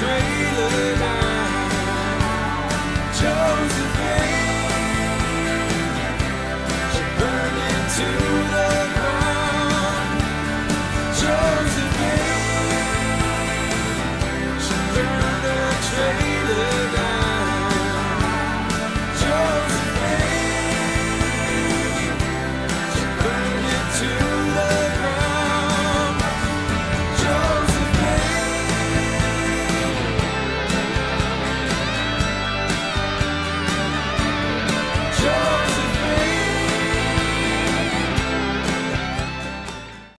betrayed